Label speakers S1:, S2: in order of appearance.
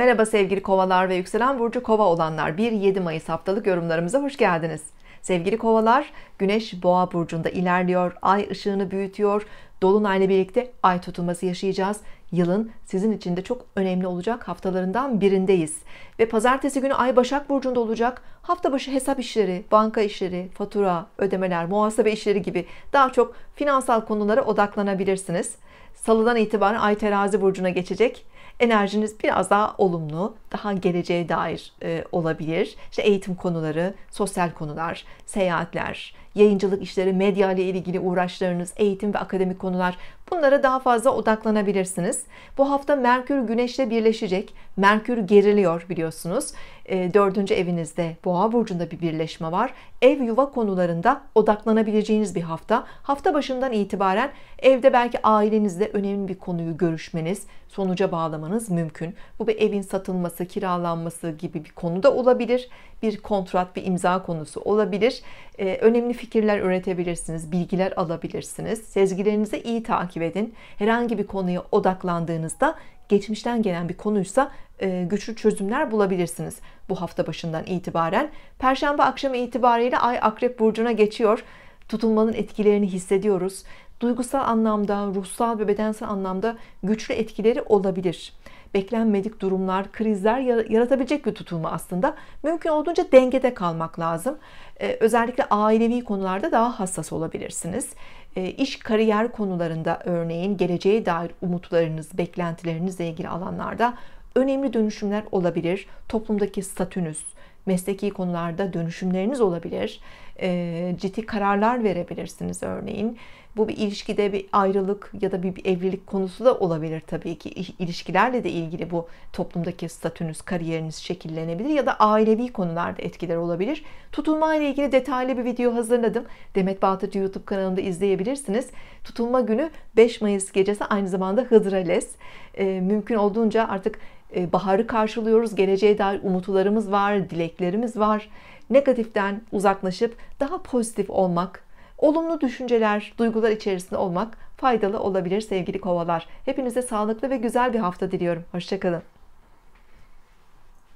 S1: Merhaba sevgili kovalar ve yükselen burcu kova olanlar 1-7 Mayıs haftalık yorumlarımıza hoş geldiniz. Sevgili kovalar güneş boğa burcunda ilerliyor ay ışığını büyütüyor dolunayla birlikte ay tutulması yaşayacağız yılın sizin için de çok önemli olacak haftalarından birindeyiz. Ve pazartesi günü ay başak burcunda olacak. Hafta başı hesap işleri banka işleri fatura ödemeler muhasebe işleri gibi daha çok finansal konulara odaklanabilirsiniz. Salıdan itibaren ay terazi burcuna geçecek. Enerjiniz biraz daha olumlu, daha geleceğe dair e, olabilir. İşte eğitim konuları, sosyal konular, seyahatler, yayıncılık işleri, medya ile ilgili uğraşlarınız, eğitim ve akademik konular bunlara daha fazla odaklanabilirsiniz. Bu hafta Merkür Güneş'le birleşecek. Merkür geriliyor biliyorsunuz. E, dördüncü evinizde Boğa burcunda bir birleşme var. Ev yuva konularında odaklanabileceğiniz bir hafta. Hafta başından itibaren evde belki ailenizle önemli bir konuyu görüşmeniz, sonuca bağlamanız mümkün. Bu bir evin satılması, kiralanması gibi bir konu da olabilir. Bir kontrat, bir imza konusu olabilir. Ee, önemli fikirler üretebilirsiniz, bilgiler alabilirsiniz. Sezgilerinizi iyi takip edin. Herhangi bir konuya odaklandığınızda geçmişten gelen bir konuysa e, güçlü çözümler bulabilirsiniz bu hafta başından itibaren. Perşembe akşamı itibariyle Ay Akrep Burcu'na geçiyor. Tutulmanın etkilerini hissediyoruz duygusal anlamda, ruhsal ve bedensel anlamda güçlü etkileri olabilir. Beklenmedik durumlar, krizler yaratabilecek bir tutulma aslında. Mümkün olduğunca dengede kalmak lazım. Ee, özellikle ailevi konularda daha hassas olabilirsiniz. Ee, iş, kariyer konularında örneğin geleceğe dair umutlarınız, beklentilerinizle ilgili alanlarda önemli dönüşümler olabilir. Toplumdaki statünüz, mesleki konularda dönüşümleriniz olabilir. E, ciddi kararlar verebilirsiniz örneğin. Bu bir ilişkide bir ayrılık ya da bir, bir evlilik konusu da olabilir tabii ki. İlişkilerle de ilgili bu toplumdaki statünüz, kariyeriniz şekillenebilir ya da ailevi konularda etkiler olabilir. Tutulma ile ilgili detaylı bir video hazırladım. Demet Baltacı YouTube kanalımda izleyebilirsiniz. Tutulma günü 5 Mayıs gecesi aynı zamanda Hıdrellez. E, mümkün olduğunca artık baharı karşılıyoruz. Geleceğe dair umutlarımız var, dileklerimiz var. Negatiften uzaklaşıp daha pozitif olmak, olumlu düşünceler, duygular içerisinde olmak faydalı olabilir sevgili kovalar. Hepinize sağlıklı ve güzel bir hafta diliyorum. Hoşçakalın.